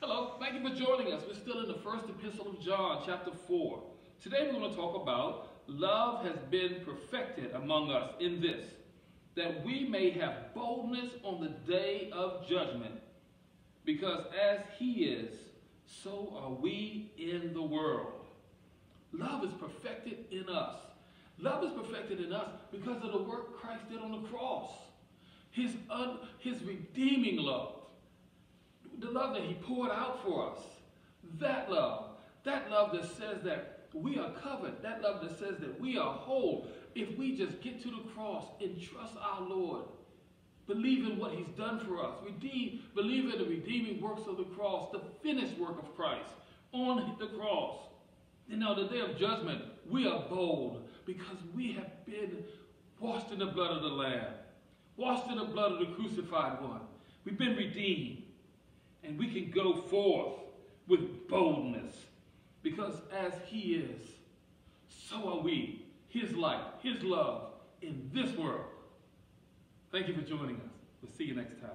Hello, thank you for joining us. We're still in the first epistle of John, chapter 4. Today we're going to talk about love has been perfected among us in this, that we may have boldness on the day of judgment, because as he is, so are we in the world. Love is perfected in us. Love is perfected in us because of the work Christ did on the cross. His, un, his redeeming love. Love that he poured out for us. That love. That love that says that we are covered. That love that says that we are whole. If we just get to the cross and trust our Lord. Believe in what he's done for us. Redeem, believe in the redeeming works of the cross. The finished work of Christ on the cross. And on the day of judgment, we are bold because we have been washed in the blood of the Lamb, washed in the blood of the crucified one. We've been redeemed. And we can go forth with boldness because as he is, so are we. His light, his love in this world. Thank you for joining us. We'll see you next time.